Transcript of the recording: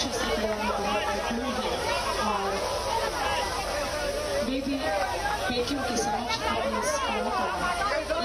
शस्त्र कलाएँ बहुत निपुण हैं और वे भी बेटियों के समक्ष अपने इस काम का एक छोटा सा